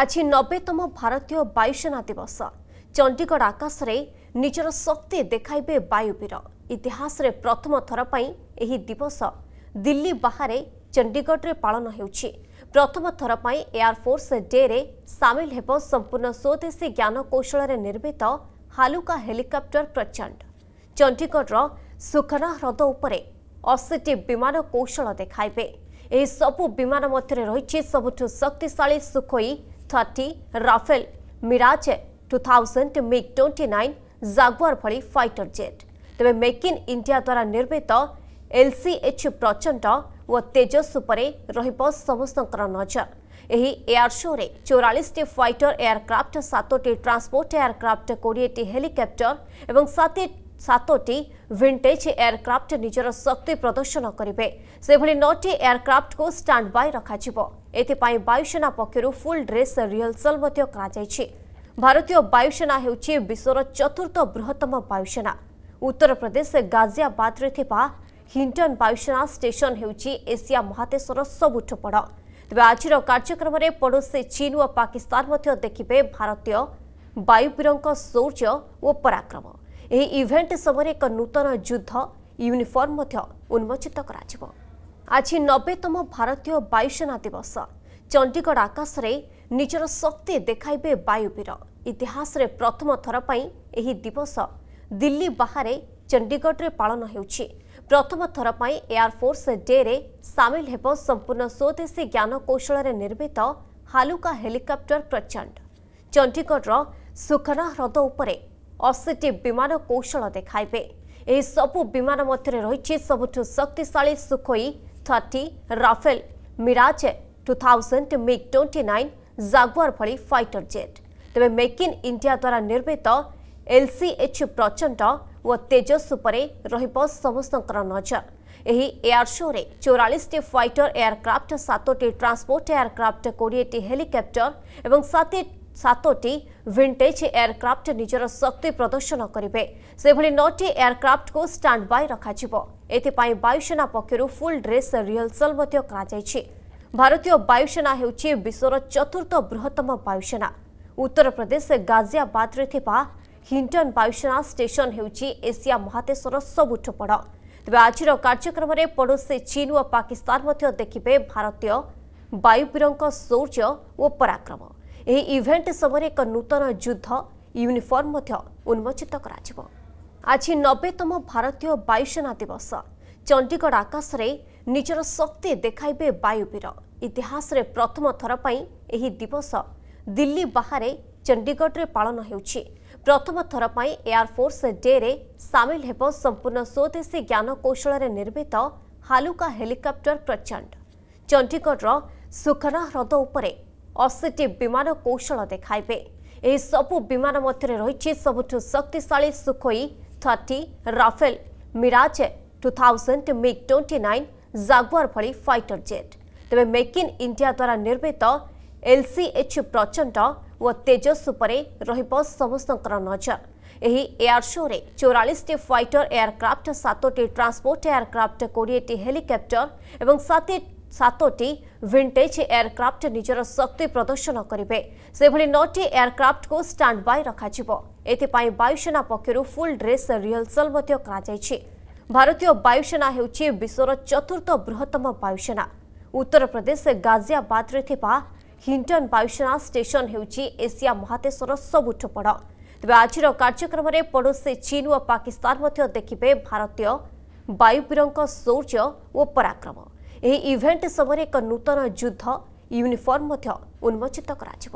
ଆଜି ନବେତମ ଭାରତୀୟ ବାୟୁସେନା ଦିବସ। ଚଣ୍ଡିଗଡ଼ ଆକାଶରେ ନିଜର ଶକ୍ତି ଦେଖାଇବେ ବାୟୁବୀର। ଇତିହାସରେ ପ୍ରଥମ ଥର ପାଇଁ ଏହି ଦିବସ ଦିଲ୍ଲୀ ବାହାରେ ଚଣ୍ଡିଗଡ଼ରେ ପାଳନ ହେଉଛି। ପ୍ରଥମ ଥର ପାଇଁ ଏୟାରଫୋର୍ସ ଡେରେ ସାମିଲ ହେବ ସମ୍ପୂର୍ଣ୍ଣ ସ୍ୱଦେଶୀ ଜ୍ଞାନ କୌଶଳରେ ନିର୍ମିତ ହାଲୁକା ହେଲିକପ୍ଟର ପ୍ରଚଣ୍ଡ। ଚଣ୍ଡିଗଡ଼ର ସୁଖନା ହ୍ରଦ ଉପରେ ଅଶୀଟି ବିମାନ କୌଶଳ ଦେଖାଇବେ। ଏହି ସବୁ ବିମାନ ମଧ୍ୟରେ ରହିଛି ସବୁଠୁ ଶକ୍ତିଶାଳୀ Sukhoi thirty Rafale Mirage two thousand MiG twenty nine Jaguar ଭଳି ଫାଇଟର ଜେଟ୍ ତେବେ ମେକ୍ ଇନ୍ ଇଣ୍ଡିଆ ଦ୍ୱାରା ନିର୍ମିତ ଏଲ୍ସିଏଚ୍ ପ୍ରଚଣ୍ଡ ଓ ତେଜସ୍ ଉପରେ ରହିବ ସମସ୍ତଙ୍କର ନଜର ଏହି ଏୟାର ଶୋରେ ଚଉରାଳିଶଟି ଫାଇଟର ଏୟାରକ୍ରାଫ୍ଟ ସାତୋଟି ଟ୍ରାନ୍ସପୋର୍ଟ ଏୟାରକ୍ରାଫ୍ଟ କୋଡ଼ିଏଟି ହେଲିକପ୍ଟର ଏବଂ ସାତ ସାତୋଟି ଭିଣ୍ଟେଜ୍ ଏୟାରକ୍ରାଫ୍ଟ ନିଜର ଶକ୍ତି ପ୍ରଦର୍ଶନ କରିବେ। ସେଭଳି ନଅଟି ଏୟାରକ୍ରାଫ୍ଟକୁ ଷ୍ଟାଣ୍ଡ ବାଇ ରଖାଯିବ। ଏଥିପାଇଁ ବାୟୁସେନା ପକ୍ଷରୁ ଫୁଲ୍ ଡ୍ରେସ୍ ରିହର୍ସଲ୍ ମଧ୍ୟ କରାଯାଇଛି। ଭାରତୀୟ ବାୟୁସେନା ହେଉଛି ବିଶ୍ୱର ଚତୁର୍ଥ ବୃହତ୍ତମ ବାୟୁସେନା। ଉତ୍ତରପ୍ରଦେଶ ଗାଜିଆବାଦରେ ଥିବା ହିଣ୍ଟନ ବାୟୁସେନା ଷ୍ଟେସନ ହେଉଛି ଏସିଆ ମହାଦେଶର ସବୁଠୁ ବଡ଼। ତେବେ ଆଜିର କାର୍ଯ୍ୟକ୍ରମରେ ପଡ଼ୋଶୀ ଚୀନ ଓ ପାକିସ୍ତାନ ମଧ୍ୟ ଦେଖିବେ ଭାରତୀୟ ବାୟୁବୀରଙ୍କ ଶୌର୍ଯ୍ୟ ଓ ପରାକ୍ରମ। ଏହି ଇଭେଣ୍ଟ ସମୟରେ ଏକ ନୂତନ ଯୁଦ୍ଧ ୟୁନିଫର୍ମ ମଧ୍ୟ ଉନ୍ମୋଚିତ କରାଯିବ। ଆଜି ନବେତମ ଭାରତୀୟ ବାୟୁସେନା ଦିବସ। ଚଣ୍ଡିଗଡ଼ ଆକାଶରେ ନିଜର ଶକ୍ତି ଦେଖାଇବେ ବାୟୁବୀର। ଇତିହାସରେ ପ୍ରଥମ ଥର ପାଇଁ ଏହି ଦିବସ ଦିଲ୍ଲୀ ବାହାରେ ଚଣ୍ଡିଗଡ଼ରେ ପାଳନ ହେଉଛି। ପ୍ରଥମ ଥର ପାଇଁ ଏୟାରଫୋର୍ସ ଡେରେ ସାମିଲ ହେବ ସମ୍ପୂର୍ଣ୍ଣ ସ୍ୱଦେଶୀ ଜ୍ଞାନ କୌଶଳରେ ନିର୍ମିତ ହାଲୁକା ହେଲିକପ୍ଟର ପ୍ରଚଣ୍ଡ। ଚଣ୍ଡିଗଡ଼ର ସୁଖନା ହ୍ରଦ ଉପରେ ଅଶୀଟି ବିମାନ କୌଶଳ ଦେଖାଇବେ ଏହି ସବୁ ବିମାନ ମଧ୍ୟରେ ରହିଛି ସବୁଠୁ ଶକ୍ତିଶାଳୀ Sukhoi thirty Rafale Mirage two thousand MiG twenty nine Jaguar ଭଳି ଫାଇଟର ଜେଟ୍ ତେବେ ମେକ୍ ଇନ୍ ଇଣ୍ଡିଆ ଦ୍ୱାରା ନିର୍ମିତ ଏଲ୍ସିଏଚ୍ ପ୍ରଚଣ୍ଡ ଓ ତେଜସ୍ ଉପରେ ରହିବ ସମସ୍ତଙ୍କର ନଜର ଏହି ଏୟାର ଶୋରେ ଚଉରାଳିଶଟି ଫାଇଟର ଏୟାରକ୍ରାଫ୍ଟ ସାତୋଟି ଟ୍ରାନ୍ସପୋର୍ଟ ଏୟାରକ୍ରାଫ୍ଟ କୋଡ଼ିଏଟି ହେଲିକପ୍ଟର ଏବଂ ସାତ ସାତୋଟି ଭିଣ୍ଟେଜ୍ ଏୟାରକ୍ରାଫ୍ଟ ନିଜର ଶକ୍ତି ପ୍ରଦର୍ଶନ କରିବେ। ସେଭଳି ନଅଟି ଏୟାରକ୍ରାଫ୍ଟକୁ ଷ୍ଟାଣ୍ଡ ବାଇ ରଖାଯିବ। ଏଥିପାଇଁ ବାୟୁସେନା ପକ୍ଷରୁ ଫୁଲ୍ ଡ୍ରେସ୍ ରିହର୍ସଲ୍ ମଧ୍ୟ କରାଯାଇଛି। ଭାରତୀୟ ବାୟୁସେନା ହେଉଛି ବିଶ୍ୱର ଚତୁର୍ଥ ବୃହତ୍ତମ ବାୟୁସେନା। ଉତ୍ତରପ୍ରଦେଶ ଗାଜିଆବାଦରେ ଥିବା ହିଣ୍ଟନ ବାୟୁସେନା ଷ୍ଟେସନ ହେଉଛି ଏସିଆ ମହାଦେଶର ସବୁଠୁ ବଡ଼। ତେବେ ଆଜିର କାର୍ଯ୍ୟକ୍ରମରେ ପଡ଼ୋଶୀ ଚୀନ ଓ ପାକିସ୍ତାନ ମଧ୍ୟ ଦେଖିବେ ଭାରତୀୟ ବାୟୁବୀରଙ୍କ ଶୌର୍ଯ୍ୟ ଓ ପରାକ୍ରମ। ଏହି ଇଭେଣ୍ଟ ସମୟରେ ଏକ ନୂତନ ଯୁଦ୍ଧ ୟୁନିଫର୍ମ ମଧ୍ୟ ଉନ୍ମୋଚିତ କରାଯିବ। ଆଜି ନବେତମ ଭାରତୀୟ ବାୟୁସେନା ଦିବସ। ଚଣ୍ଡିଗଡ଼ ଆକାଶରେ ନିଜର ଶକ୍ତି ଦେଖାଇବେ ବାୟୁବୀର। ଇତିହାସରେ ପ୍ରଥମ ଥର ପାଇଁ ଏହି ଦିବସ ଦିଲ୍ଲୀ ବାହାରେ ଚଣ୍ଡିଗଡ଼ରେ ପାଳନ ହେଉଛି। ପ୍ରଥମ ଥର ପାଇଁ ଏୟାରଫୋର୍ସ ଡେରେ ସାମିଲ ହେବ ସମ୍ପୂର୍ଣ୍ଣ ସ୍ୱଦେଶୀ ଜ୍ଞାନ କୌଶଳରେ ନିର୍ମିତ ହାଲୁକା ହେଲିକପ୍ଟର ପ୍ରଚଣ୍ଡ। ଚଣ୍ଡିଗଡ଼ର ସୁଖନା ହ୍ରଦ ଉପରେ ଅଶୀଟି ବିମାନ କୌଶଳ ଦେଖାଇବେ ଏହି ସବୁ ବିମାନ ମଧ୍ୟରେ ରହିଛି ସବୁଠୁ ଶକ୍ତିଶାଳୀ Sukhoi thirty Rafale Mirage two thousand MiG twenty nine Jaguar ଭଳି ଫାଇଟର ଜେଟ୍ ତେବେ ମେକ୍ ଇନ୍ ଇଣ୍ଡିଆ ଦ୍ୱାରା ନିର୍ମିତ ଏଲ୍ସିଏଚ୍ ପ୍ରଚଣ୍ଡ ଓ ତେଜସ୍ ଉପରେ ରହିବ ସମସ୍ତଙ୍କର ନଜର। ଏହି ଏୟାର ଶୋରେ ଚଉରାଳିଶଟି ଫାଇଟର ଏୟାରକ୍ରାଫ୍ଟ ସାତୋଟି ଟ୍ରାନ୍ସପୋର୍ଟ ଏୟାରକ୍ରାଫ୍ଟ କୋଡ଼ିଏଟି ହେଲିକପ୍ଟର ଏବଂ ସାତ ସାତୋଟି ଭିଣ୍ଟେଜ୍ ଏୟାରକ୍ରାଫ୍ଟ ନିଜର ଶକ୍ତି ପ୍ରଦର୍ଶନ କରିବେ। ସେଭଳି ନଅଟି ଏୟାରକ୍ରାଫ୍ଟକୁ ଷ୍ଟାଣ୍ଡ ବାଇ ରଖାଯିବ। ଏଥିପାଇଁ ବାୟୁସେନା ପକ୍ଷରୁ ଫୁଲ୍ ଡ୍ରେସ୍ ରିହର୍ସଲ୍ ମଧ୍ୟ କରାଯାଇଛି। ଭାରତୀୟ ବାୟୁସେନା ହେଉଛି ବିଶ୍ୱର ଚତୁର୍ଥ ବୃହତ୍ତମ ବାୟୁସେନା। ଉତ୍ତରପ୍ରଦେଶ ଗାଜିଆବାଦରେ ଥିବା ହିଣ୍ଟନ ବାୟୁସେନା ଷ୍ଟେସନ ହେଉଛି ଏସିଆ ମହାଦେଶର ସବୁଠୁ ବଡ଼। ତେବେ ଆଜିର କାର୍ଯ୍ୟକ୍ରମରେ ପଡ଼ୋଶୀ ଚୀନ ଓ ପାକିସ୍ତାନ ମଧ୍ୟ ଦେଖିବେ ଭାରତୀୟ ବାୟୁବୀରଙ୍କ ଶୌର୍ଯ୍ୟ ଓ ପରାକ୍ରମ। ଏହି ଇଭେଣ୍ଟ ସମୟରେ ଏକ ନୂତନ ଯୁଦ୍ଧ ୟୁନିଫର୍ମ ମଧ୍ୟ ଉନ୍ମୋଚିତ କରାଯିବ।